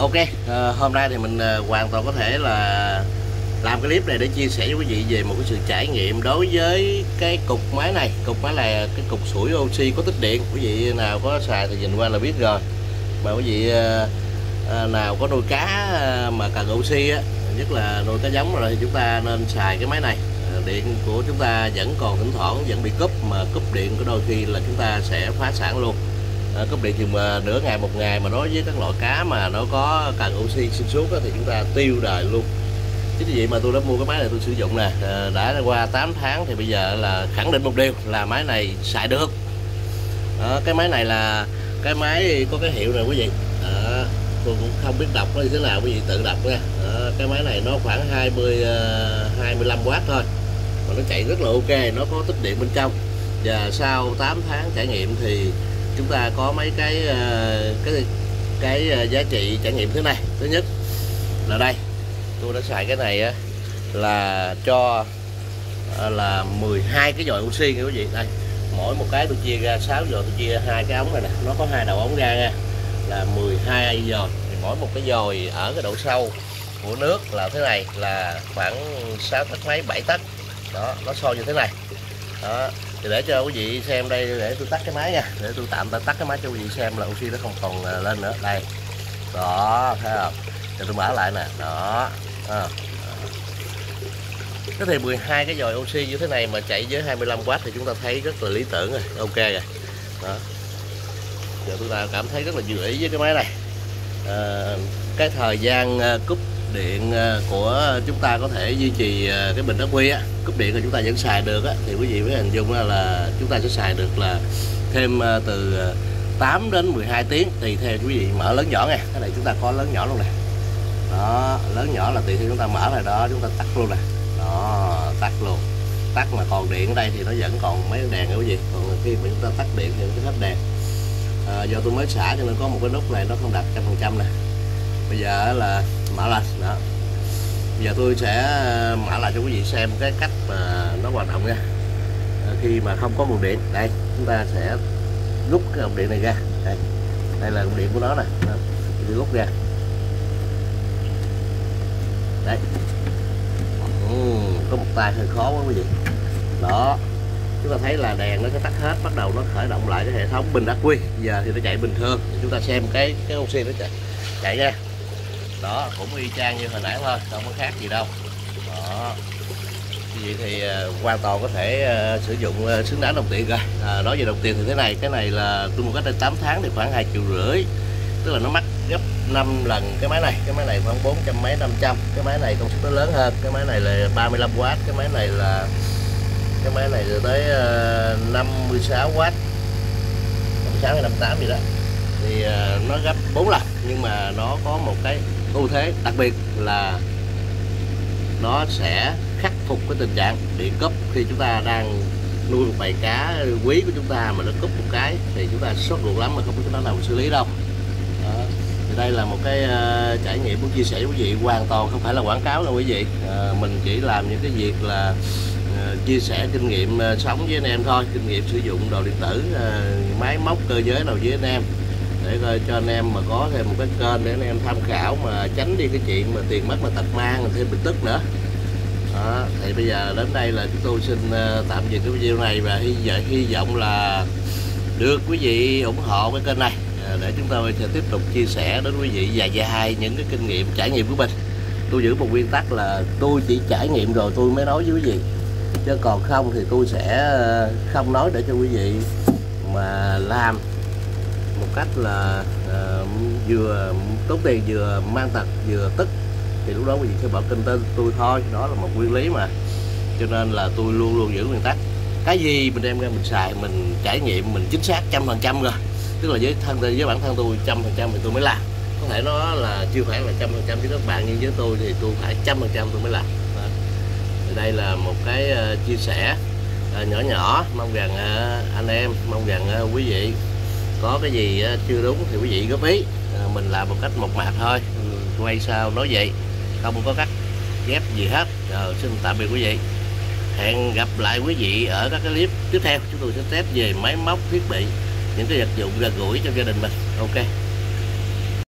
ok à, hôm nay thì mình à, hoàn toàn có thể là làm cái clip này để chia sẻ với quý vị về một cái sự trải nghiệm đối với cái cục máy này. Cục máy này cái cục sủi oxy có tích điện. Quý vị nào có xài thì nhìn qua là biết rồi. Mà quý vị à, à, nào có nuôi cá à, mà cần oxy á nhất là nuôi cá giống rồi thì chúng ta nên xài cái máy này. Điện của chúng ta vẫn còn thỉnh thoảng vẫn bị cúp mà cúp điện có đôi khi là chúng ta sẽ phá sản luôn à, cúp điện chừng nửa ngày một ngày mà đối với các loại cá mà nó có cần oxy xuyên suốt đó, thì chúng ta tiêu đời luôn. Chính vì vậy mà tôi đã mua cái máy này tôi sử dụng nè. À, đã qua 8 tháng thì bây giờ là khẳng định một điều là máy này xài được. À, cái máy này là cái máy có cái hiệu này quý vị. À, tôi cũng không biết đọc nó như thế nào quý vị tự đọc nha. À, cái máy này nó khoảng 20 uh, 25 W thôi mà nó chạy rất là ok nó có tích điện bên trong. Và sau 8 tháng trải nghiệm thì chúng ta có mấy cái ờ, cái cái ờ, giá trị trải nghiệm thế này. Thứ nhất là đây, tôi đã xài cái này là cho ờ, là 12 cái dòi oxy nha quý vị. Đây, mỗi một cái tôi chia ra 6 dòi tôi chia hai cái ống này nè. Nó có hai đầu ống ra nha, là 12 dòi thì mỗi một cái dòi ở cái độ sâu của nước là thế này, là khoảng 6 tấc mấy 7 tấc. Đó, nó sâu như thế này. Đó thì để cho quý vị xem đây để tôi tắt cái máy nha để tôi tạm tắt cái máy cho quý vị xem là oxy nó không còn à, lên nữa đây đó thấy không cho tôi mở lại nè đó à. Thế thì 12 cái dòi oxy như thế này mà chạy với 25W thì chúng ta thấy rất là lý tưởng rồi, ok rồi. Đó. Giờ tôi cảm thấy rất là vừa ý với cái máy này. À, cái thời gian à, cúp điện à, của chúng ta có thể duy trì à, cái bình ắc quy á, cúp điện thì chúng ta vẫn xài được á. Thì quý vị mới hình dung là chúng ta sẽ xài được là thêm à, từ 8 đến 12 tiếng tùy theo quý vị mở lớn nhỏ nha. Cái này chúng ta có lớn nhỏ luôn nè. Đó lớn nhỏ là tùy theo chúng ta mở này đó chúng ta tắt luôn nè. Đó tắt luôn. Tắt mà còn điện ở đây thì nó vẫn còn mấy đèn nữa quý vị. Còn khi mà chúng ta tắt điện thì nó hết đèn. À, do tôi mới xả cho nên có một cái nút này nó không đặt trăm phần trăm nè bây giờ là mã lại, đó. Bây giờ tôi sẽ ờ, mã lại cho quý vị xem cái cách mà nó hoạt động nha. Ờ, khi mà không có nguồn điện đây chúng ta sẽ rút cái nguồn điện này ra. Đây đây là nguồn điện của nó nè. Tôi rút ra. Đấy ừ, có một tay hơi khó quá quý vị. Đó chúng ta thấy là đèn nó sẽ tắt hết bắt đầu nó khởi động lại cái hệ thống bình ắc quy. Giờ thì nó chạy bình thường. Chúng ta xem cái cái oxy nó chạy chạy ra đó cũng y chang như hồi nãy thôi không có khác gì đâu. Đó. Như vậy thì ờ, uh, hoàn toàn có thể uh, sử dụng uh, xứng đáng đồng tiền rồi. À, nói về đồng tiền thì thế này cái này là tôi mua cách đây 8 tháng thì khoảng hai triệu rưỡi. Tức là nó mắc gấp 5 lần cái máy này. Cái máy này khoảng 400 mấy 500 cái máy này công suất nó lớn hơn. Cái máy này là 35W cái máy này là cái máy này rồi tới uh, 56W 56 hay 58 gì đó. Thì uh, nó gấp 4 lần. Nhưng mà nó có một cái ưu thế đặc biệt là nó sẽ khắc phục cái tình trạng điện cấp khi chúng ta đang nuôi một bầy cá quý của chúng ta mà nó cúp một cái thì chúng ta sốt ruột lắm mà không biết cái nào xử lý đâu. Đó. thì đây là một cái uh, trải nghiệm muốn chia sẻ với quý vị. Hoàn toàn không phải là quảng cáo đâu quý vị. Uh, mình chỉ làm những cái việc là uh, chia sẻ kinh nghiệm uh, sống với anh em thôi. Kinh nghiệm sử dụng đồ điện tử uh, máy móc cơ giới nào với anh em để coi cho anh em mà có thêm một cái kênh để anh em tham khảo mà tránh đi cái chuyện mà tiền mất mà tật mang thêm bị tức nữa. Đó, thì bây giờ đến đây là chúng tôi xin ờ, tạm dừng cái video này và hy, hy vọng là được quý vị ủng hộ cái kênh này. Ờ, để chúng tôi sẽ tiếp tục chia sẻ đến quý vị dài dài những cái kinh nghiệm trải nghiệm của mình. Tôi giữ một nguyên tắc là tôi chỉ trải nghiệm rồi tôi mới nói với quý vị. Chứ còn không thì tôi sẽ ờ, không nói để cho quý vị mà làm một cách là uh, vừa tốn tiền vừa mang tật vừa tức. Thì lúc đó quý vị sẽ bỏ kênh tên tôi thôi đó là một nguyên lý mà. Cho nên là tôi luôn luôn giữ nguyên tắc. Cái gì mình đem ra mình xài mình trải nghiệm mình chính xác trăm phần trăm rồi tức là với thân với bản thân tôi trăm phần trăm thì tôi mới làm. Có thể nó là chưa phải là trăm phần trăm với các bạn nhưng với tôi thì tôi phải trăm phần trăm tôi mới làm. Đó. thì đây là một cái ờ, chia sẻ ờ, nhỏ nhỏ mong rằng anh em mong rằng quý vị có cái gì ờ, chưa đúng thì quý vị góp ý. Ờ, mình làm một cách một mạc thôi. Ừ, quay sao nói vậy, không có cắt ghép gì hết. Rồi xin tạm biệt quý vị. Hẹn gặp lại quý vị ở các cái clip tiếp theo. Chúng tôi sẽ test về máy móc, thiết bị, những cái vật dụng gần gũi trong gia đình mình. Ok.